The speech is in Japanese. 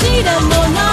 ちらもの